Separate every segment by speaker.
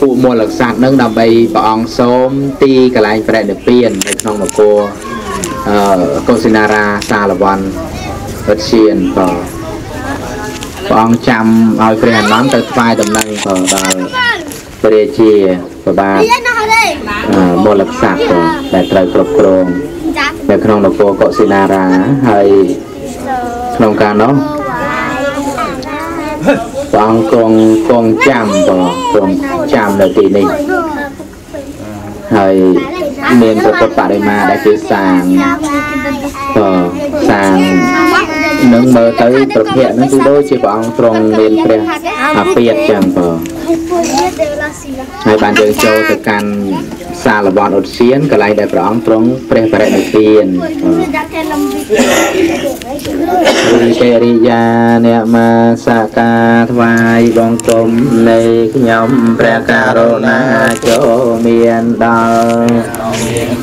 Speaker 1: ពួកមលកស័ក្តិនឹងដើម្បីព្រះអង្គសូមទីកន្លែងប្រតិនិព្វាននៅក្នុងនគរអឺកុសិនារាសាលវ័នវិទ្យានបាទព្រះអង្គចាំឲ្យព្រះអនន្តទៅថ្វាយដំណឹងបាទដល់ព្រះរាជាប្របាទអឺមលកស័ក្តិបាទដែលត្រូវគ្រប់គ្រងនៅក្នុងនគរកុសិនារាហើយក្នុងការនោះ ព្រះអង្គគង់គង់ចាំបាទគង់ចាំនៅទីនេះហើយមានប្រពុតបរិមាដែលគេសាងបាទសាងនឹងមើលទៅប្រភពហ្នឹងគឺដូចជាព្រះអង្គទ្រង់មានព្រះអាពាតចឹងបាទ ហើយបានយើងចូលទៅកាន់សាលវត្តឧទ្យានកន្លែងដែលព្រះអង្គទ្រង់ព្រះបរិនិព្វានវិកិរិយាអ្នកមាសាកាថ្វាយបង្គំនៃខ្ញុំព្រះករុណាចូលមានដល់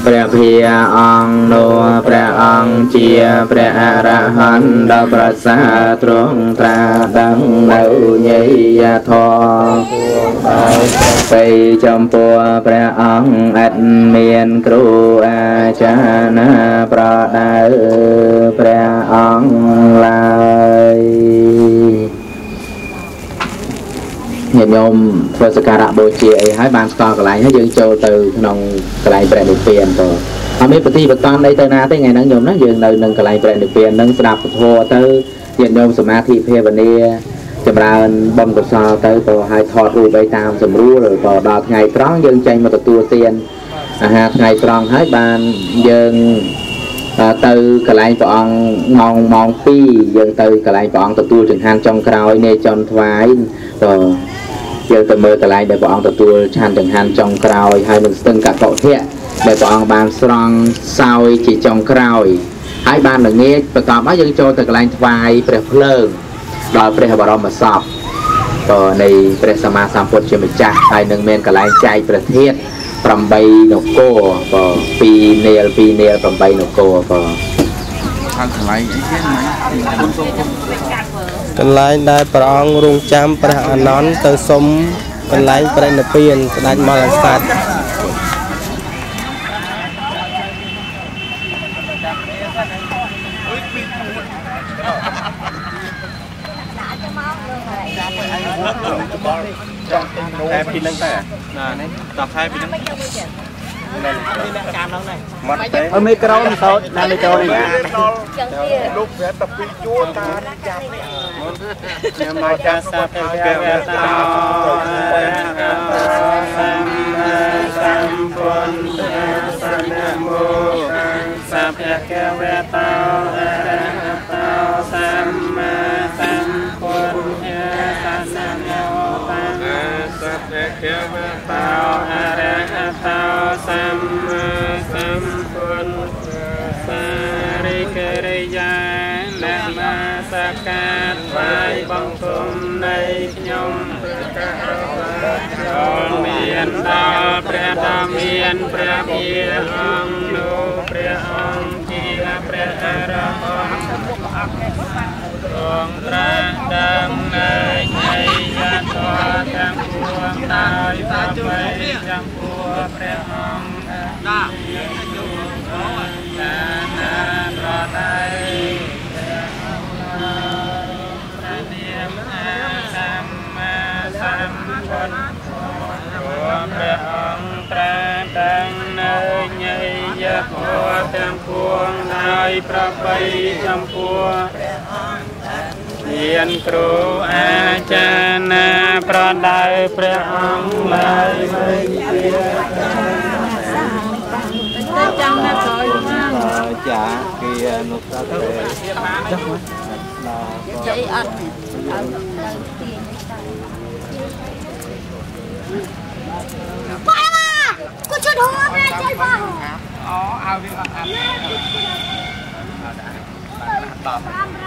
Speaker 1: ព្រះភិយអង្គនោះព្រះអង្គជាព្រះអរហន្តដ៏ប្រសើរទ្រង់ត្រាដឹងនៅញយធម៌បីចំពោះព្រះអង្គឥតមានគ្រូអាចារ្យណាប្រដៅព្រះអង្គឡើយញាតិញោមធ្វើសក្ការៈបូជាអីហើយបានស្គាល់កន្លែងហើយយើងចូលទៅក្នុងកន្លែងព្រះនិព្វានទៅអត់មានប្រតិបត្តិអីទៅណាទេថ្ងៃហ្នឹងញោមណាយើងនៅនឹងកន្លែងព្រះនិព្វានហ្នឹងស្ដាប់ពធទៅញាតិញោមសមាធិភាវនា ចម្រើនបុណ្យកុសលទៅក៏ឲ្យថតរូបអីតាមសម្រួលក៏ដល់ថ្ងៃត្រង់យើងចេញមកទទួលទានអាហារថ្ងៃត្រង់ហើយបានយើងទៅកន្លែងព្រះអង្គម៉ោងម៉ោង2យើងទៅកន្លែងព្រះអង្គទទួលចង្ហាន់ចុងក្រោយនៃចន់ថ្វាយក៏យើងទៅមើលកន្លែងដែលព្រះអង្គទទួលឆានចង្ហាន់ចុងក្រោយហើយនឹងស្ទឹងកកុធៈដែលព្រះអង្គបានស្រង់សោយជាចុងក្រោយហើយបានល្ងាចបន្ទាប់មកយើងចូលទៅកន្លែងថ្វាយព្រះភ្លើង ដល់ព្រះបរមសពក៏នៃព្រះសម្មាសម្ពុទ្ធជាម្ចាស់ហើយនឹងមានកន្លែងចែកប្រធាន8នគរក៏2នាល2នាល8នគរក៏
Speaker 2: ខាងកន្លែងអីគេណា
Speaker 3: កន្លែងដែលព្រះអង្គរងចាំព្រះអានន្ទទៅសុំកន្លែងព្រះនិព្វានស្ដេចមហាក្សត្រ
Speaker 2: ខែពីនឹងទៅណានេះដល់ខែពីនឹងនេះអ្នកកាមហ្នឹងនេះមកទេអឺមីក្រូមិនសោតណាមីក្រូនេះលោកប្រាប់តែពីជួតាចាប់ខ្ញុំមកចាសាប់ព្រះវតាសម្មាសម្ពុទ្ធសនមោសាព្រះកវតាអរហត ភវតោអរហតោសម្មាសម្ពុទ្ធសារិករិយានមាសកាតថ្វាយបង្គំនៃខ្ញុំព្រះករុណាចូលមានដល់ព្រះដ៏មានព្រះវិអង្គនោះព្រះអង្គជាព្រះអរហន្តទ្រង់ត្រាស់ដឹងនៃនៃយធម៌ទាំង ពួងដោយប្របីចំពោះព្រះអង្គណាយុណានាប្រដៃព្រះអង្គព្រះនាមអាសម្មាសម្ពុទ្ធព្រះអង្គត្រាដឹងនៅញយធម៌ទាំងពួងដោយប្របីចំពោះព្រះអង្គមានគ្រូអាចារ្យណា ប្រដៅព្រះអង្គឡើយមិនជា
Speaker 4: ទៅចាំណាក្រោយមក
Speaker 3: ចាគេអនុសាសន៍ចុះមក
Speaker 4: ចៃអត់ទៅទៅទាញបាយមកគូជុំហូបចៃបង
Speaker 2: អូឲ្យវាអត់អាប់តប
Speaker 4: រាមរាម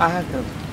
Speaker 4: រាម
Speaker 3: à được